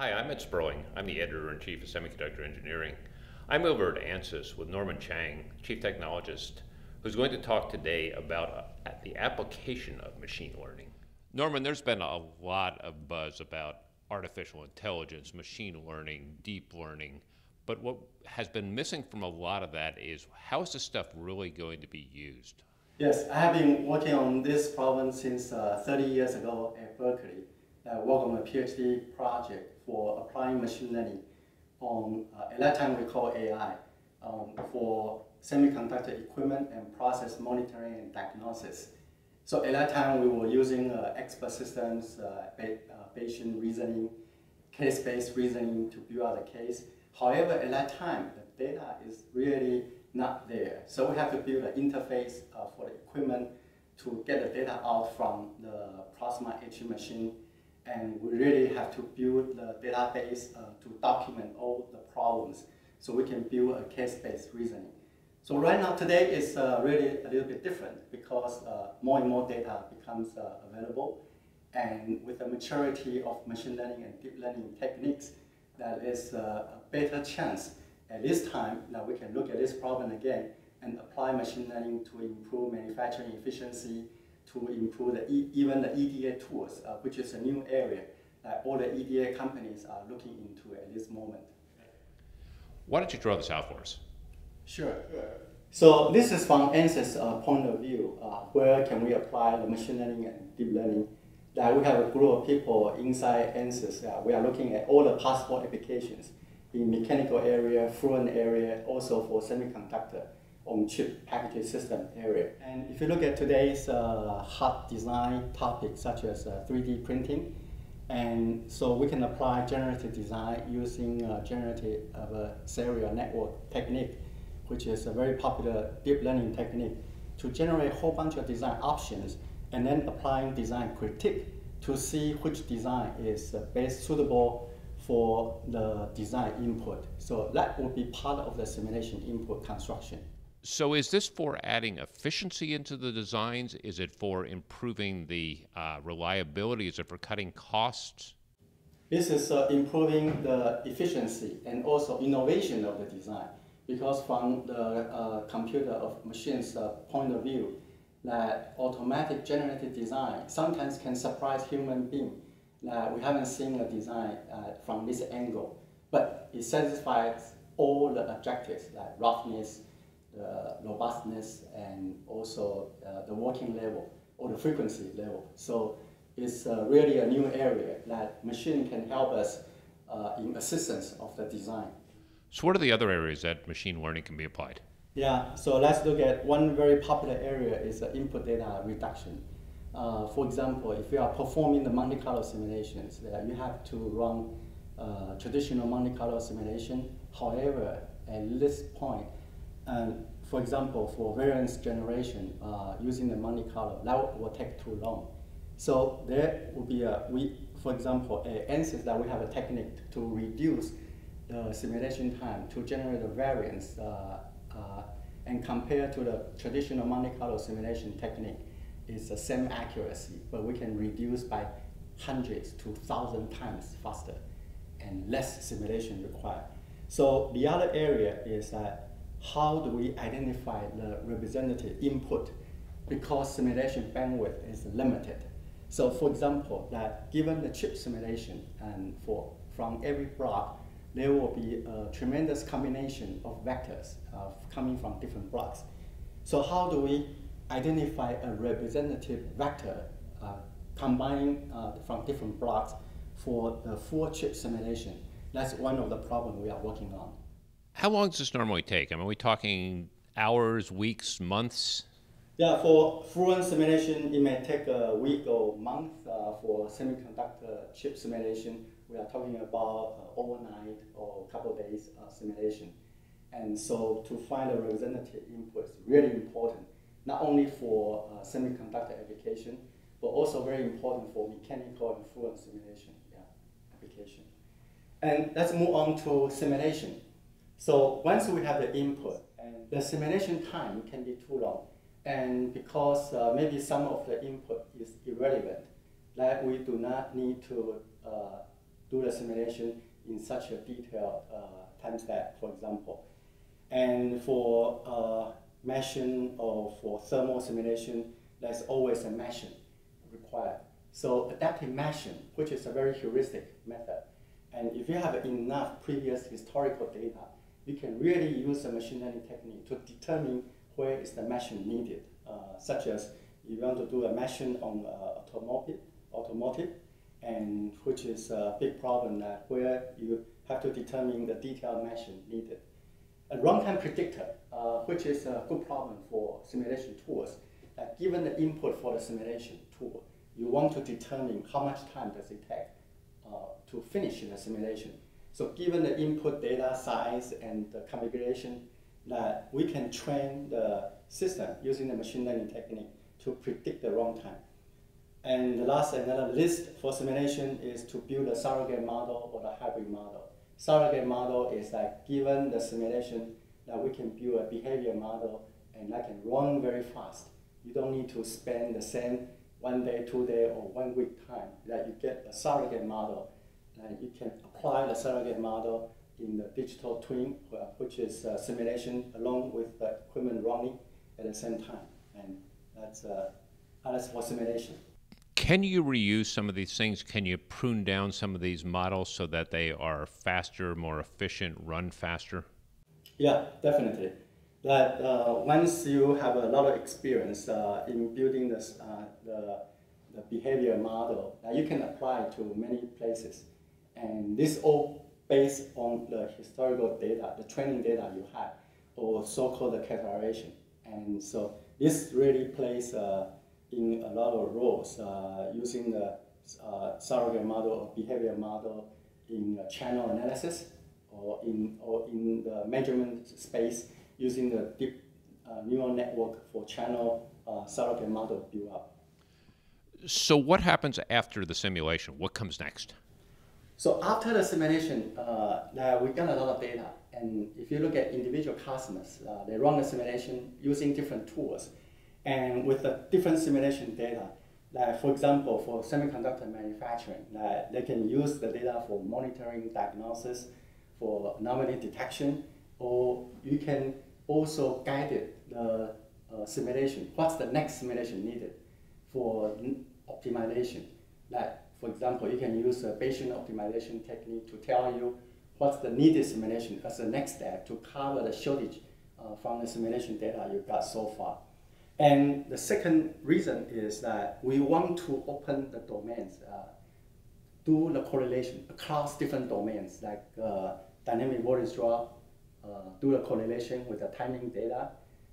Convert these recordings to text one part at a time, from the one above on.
Hi, I'm Ed Sperling. I'm the editor-in-chief of Semiconductor Engineering. I'm over at ANSYS with Norman Chang, chief technologist, who's going to talk today about uh, the application of machine learning. Norman, there's been a lot of buzz about artificial intelligence, machine learning, deep learning, but what has been missing from a lot of that is how is this stuff really going to be used? Yes, I have been working on this problem since uh, 30 years ago at Berkeley. I worked on a PhD project for applying machine learning on, uh, at that time we call AI, um, for semiconductor equipment and process monitoring and diagnosis. So at that time we were using uh, expert systems, uh, uh Bayesian reasoning, case-based reasoning to build out the case. However, at that time, the data is really not there. So we have to build an interface uh, for the equipment to get the data out from the plasma etching machine. And we really have to build the database uh, to document all the problems so we can build a case-based reasoning. So right now, today is uh, really a little bit different because uh, more and more data becomes uh, available. And with the maturity of machine learning and deep learning techniques, that is uh, a better chance at this time that we can look at this problem again and apply machine learning to improve manufacturing efficiency, to improve the e even the EDA tools, uh, which is a new area that all the EDA companies are looking into at this moment. Why don't you draw this out for us? Sure. So this is from ANSYS uh, point of view. Uh, where can we apply the machine learning and deep learning? That we have a group of people inside ANSYS. Uh, we are looking at all the possible applications in mechanical area, fluent area, also for semiconductor on chip packaging system area. And if you look at today's uh, hot design topics such as uh, 3D printing, and so we can apply generative design using uh, generative adversarial network technique, which is a very popular deep learning technique to generate a whole bunch of design options and then applying design critique to see which design is uh, best suitable for the design input. So that will be part of the simulation input construction. So is this for adding efficiency into the designs? Is it for improving the uh, reliability? Is it for cutting costs? This is uh, improving the efficiency and also innovation of the design. Because from the uh, computer of machines uh, point of view, that automatic generative design sometimes can surprise human being uh, we haven't seen a design uh, from this angle, but it satisfies all the objectives like roughness, the robustness, and also uh, the working level or the frequency level. So it's uh, really a new area that machine can help us uh, in assistance of the design. So what are the other areas that machine learning can be applied? Yeah, so let's look at one very popular area is input data reduction. Uh, for example, if you are performing the Monte Carlo simulations, uh, you have to run uh, traditional Monte Carlo simulation. However, at this point, for example, for variance generation uh, using the Monte Carlo, that will take too long. So there will be a, we, for example, a that we have a technique to reduce the simulation time to generate the variance uh, uh, and compare to the traditional Monte Carlo simulation technique is the same accuracy, but we can reduce by hundreds to thousand times faster and less simulation required. So the other area is that how do we identify the representative input because simulation bandwidth is limited. So for example, that given the chip simulation and for from every block, there will be a tremendous combination of vectors uh, coming from different blocks. So how do we identify a representative vector uh, combining uh, from different blocks for the full chip simulation. That's one of the problems we are working on. How long does this normally take? I mean, are we talking hours, weeks, months? Yeah, for fluent simulation, it may take a week or month. Uh, for semiconductor chip simulation, we are talking about uh, overnight or a couple days uh, simulation. And so to find a representative input is really important not only for uh, semiconductor application, but also very important for mechanical and fluent simulation yeah, application. And let's move on to simulation. So once we have the input, and the simulation time can be too long. And because uh, maybe some of the input is irrelevant, that we do not need to uh, do the simulation in such a detailed uh, time step, for example. And for uh, meshing or for thermal simulation, there's always a meshing required. So adaptive meshing, which is a very heuristic method, and if you have enough previous historical data, you can really use a machine learning technique to determine where is the meshing needed, uh, such as you want to do a meshing on uh, automotive, automotive, and which is a big problem that where you have to determine the detailed meshing needed. A runtime predictor, uh, which is a good problem for simulation tools, that given the input for the simulation tool, you want to determine how much time does it take uh, to finish the simulation. So given the input data size and the configuration, that we can train the system using the machine learning technique to predict the runtime. And the last another list for simulation is to build a surrogate model or the hybrid model. Surrogate model is like given the simulation that we can build a behavior model and that can run very fast. You don't need to spend the same one day, two day, or one week time. That you get a surrogate model. And you can apply the surrogate model in the digital twin, which is uh, simulation along with the equipment running at the same time. And that's, uh, that's for simulation. Can you reuse some of these things? Can you prune down some of these models so that they are faster, more efficient, run faster? Yeah, definitely. That uh, once you have a lot of experience uh, in building this, uh, the, the behavior model, you can apply to many places. And this all based on the historical data, the training data you have, or so-called characterization. And so this really plays uh, in a lot of roles uh, using the uh, surrogate model or behavior model in channel analysis or in, or in the measurement space using the deep uh, neural network for channel uh, surrogate model build up. So what happens after the simulation? What comes next? So after the simulation, uh, we got a lot of data. And if you look at individual customers, uh, they run the simulation using different tools. And with the different simulation data, like for example, for semiconductor manufacturing, like they can use the data for monitoring, diagnosis, for anomaly detection, or you can also guide it, the uh, simulation. What's the next simulation needed for optimization? Like, for example, you can use a Bayesian optimization technique to tell you what's the needed simulation as the next step to cover the shortage uh, from the simulation data you got so far. And the second reason is that we want to open the domains, uh, do the correlation across different domains like uh, dynamic voltage drop, uh, do the correlation with the timing data.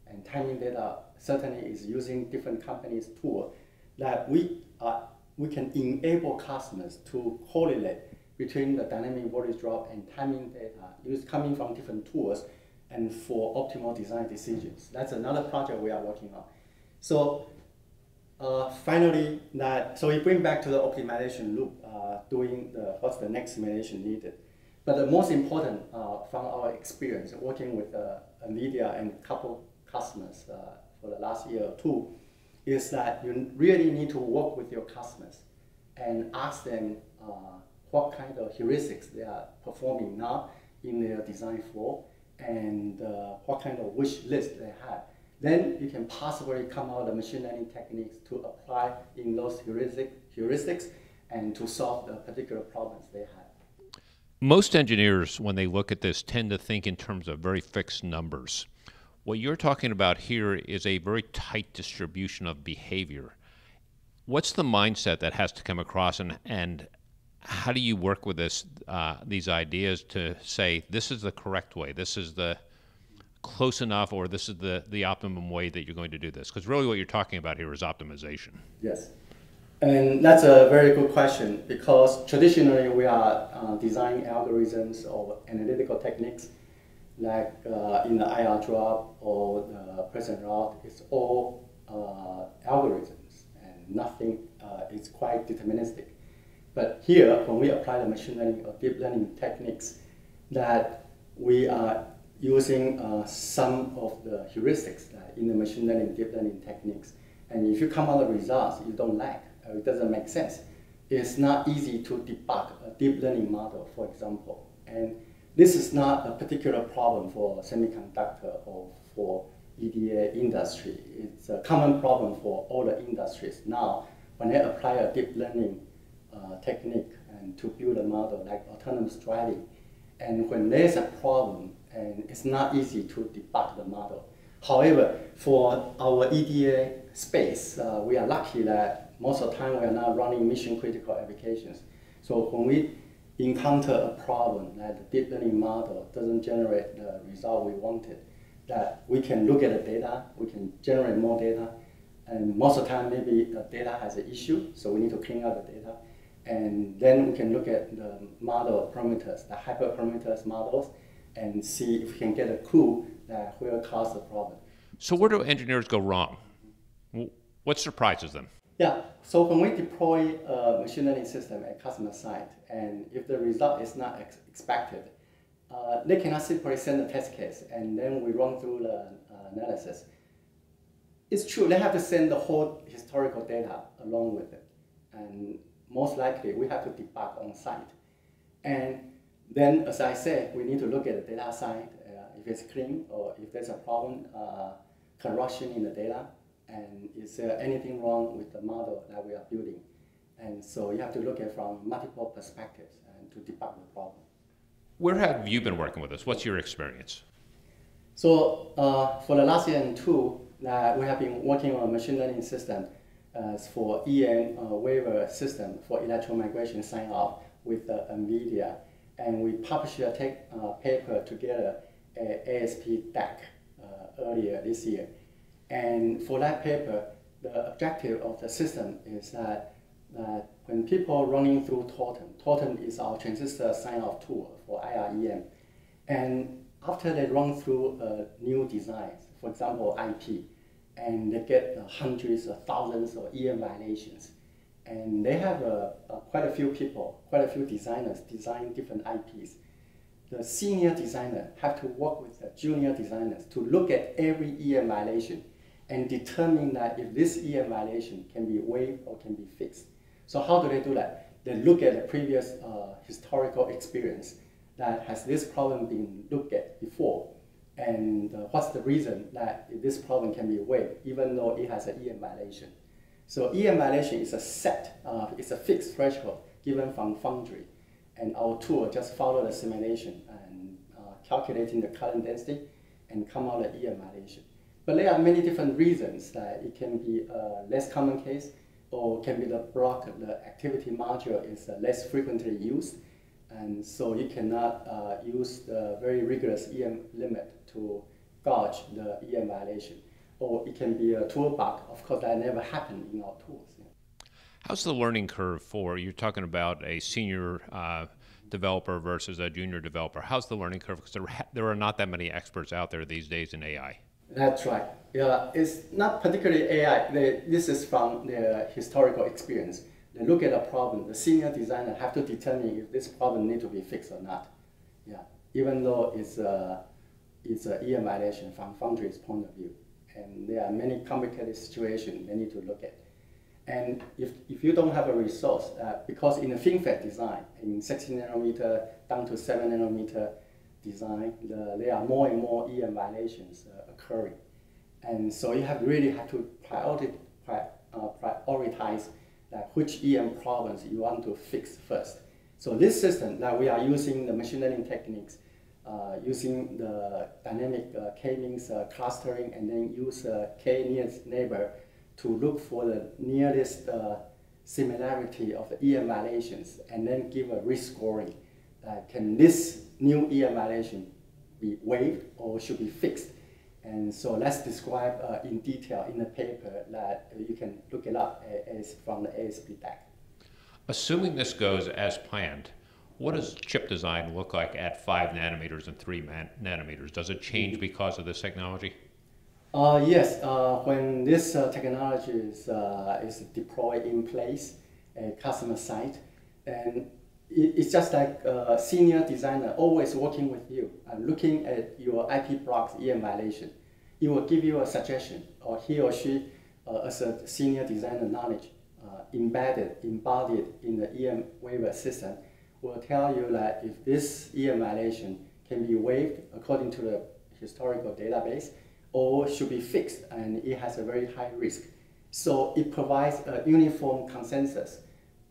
And timing data certainly is using different companies' tool that we, uh, we can enable customers to correlate between the dynamic voltage drop and timing data used coming from different tools and for optimal design decisions. That's another project we are working on. So uh, finally, that so we bring back to the optimization loop, uh, doing the, what's the next simulation needed. But the most important uh, from our experience working with uh, NVIDIA and a couple customers uh, for the last year or two is that you really need to work with your customers and ask them uh, what kind of heuristics they are performing now in their design flow and what kind of wish list they have then you can possibly come out with machine learning techniques to apply in those heuristic, heuristics and to solve the particular problems they have. Most engineers, when they look at this, tend to think in terms of very fixed numbers. What you're talking about here is a very tight distribution of behavior. What's the mindset that has to come across, and, and how do you work with this, uh, these ideas to say this is the correct way, this is the close enough or this is the, the optimum way that you're going to do this? Because really what you're talking about here is optimization. Yes. And that's a very good question because traditionally we are uh, designing algorithms or analytical techniques like uh, in the IR drop or the present route, it's all uh, algorithms and nothing uh, is quite deterministic. But here, when we apply the machine learning or deep learning techniques, that we are using uh, some of the heuristics uh, in the machine learning, deep learning techniques. And if you come out the results, you don't like, uh, it doesn't make sense, it's not easy to debug a deep learning model, for example. And this is not a particular problem for semiconductor or for EDA industry. It's a common problem for all the industries. Now, when they apply a deep learning uh, technique and to build a model like autonomous driving, and when there's a problem, and it's not easy to debug the model. However, for our EDA space, uh, we are lucky that most of the time we are not running mission critical applications. So when we encounter a problem that the deep learning model doesn't generate the result we wanted, that we can look at the data, we can generate more data, and most of the time maybe the data has an issue, so we need to clean up the data. And then we can look at the model parameters, the hyperparameters models, and see if we can get a clue that will cause the problem. So where do engineers go wrong? What surprises them? Yeah, so when we deploy a machine learning system at customer site, and if the result is not ex expected, uh, they cannot simply send a test case and then we run through the uh, analysis. It's true, they have to send the whole historical data along with it. And most likely we have to debug on site. And then, as I said, we need to look at the data side, uh, if it's clean or if there's a problem, uh, corruption in the data, and is there anything wrong with the model that we are building. And so you have to look at from multiple perspectives and to debug the problem. Where have you been working with us? What's your experience? So uh, for the last year and two, uh, we have been working on a machine learning system uh, for EM uh, waiver system for electromigration sign-off with uh, NVIDIA. And we published a tech, uh, paper together at ASP DAC earlier this year. And for that paper, the objective of the system is that, that when people are running through Totem, Totem is our transistor sign-off tool for IREM, and after they run through a new design, for example, IP, and they get hundreds or thousands of EM violations, and they have a, a, quite a few people, quite a few designers design different IPs. The senior designer have to work with the junior designers to look at every EM violation and determine that if this EM violation can be waived or can be fixed. So how do they do that? They look at the previous uh, historical experience that has this problem been looked at before, and uh, what's the reason that this problem can be waived even though it has an EM violation. So EM violation is a set, uh, it's a fixed threshold given from Foundry, and our tool just follow the simulation and uh, calculating the current density and come out the EM violation. But there are many different reasons that it can be a less common case or can be the block, the activity module is less frequently used. And so you cannot uh, use the very rigorous EM limit to gauge the EM violation. Or it can be a tool bug. Of course, that never happened in our tools. How's the learning curve for, you're talking about a senior uh, developer versus a junior developer. How's the learning curve? Because there, there are not that many experts out there these days in AI. That's right. Yeah, it's not particularly AI. This is from their historical experience. They look at a problem. The senior designer have to determine if this problem need to be fixed or not. Yeah, even though it's a it's a EM violation from Foundry's point of view, and there are many complicated situations they need to look at. And if, if you don't have a resource, uh, because in the FinFET design, in 16 nanometer down to 7 nanometer design, the, there are more and more EM violations uh, occurring. And so you have really have to prioritize, uh, prioritize that which EM problems you want to fix first. So this system that we are using the machine learning techniques, uh, using the dynamic uh, k-means uh, clustering and then use uh, k-nearest neighbor to look for the nearest uh, similarity of the EM violations and then give a risk scoring. Can this new EM violation be waived or should be fixed? And so let's describe uh, in detail in the paper that you can look it up as from the ASP DAC. Assuming this goes as planned, what does chip design look like at five nanometers and three nanometers? Does it change mm-hmm. because of this technology? Uh, yes, uh, when this uh, technology is, uh, is deployed in place at customer site, and it's just like a senior designer always working with you and looking at your IP blocks EM violation. It will give you a suggestion, or he or she, uh, as a senior designer knowledge, uh, embedded, embodied in the EM waiver system will tell you that if this EM violation can be waived according to the historical database or should be fixed and it has a very high risk. So it provides a uniform consensus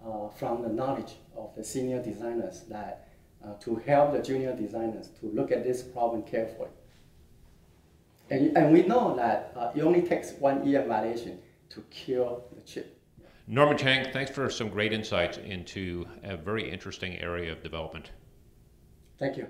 uh, from the knowledge of the senior designers that uh, to help the junior designers to look at this problem carefully. And, and we know that uh, it only takes one EM violation to kill the chip. Norman Chang, thanks for some great insights into a very interesting area of development. Thank you.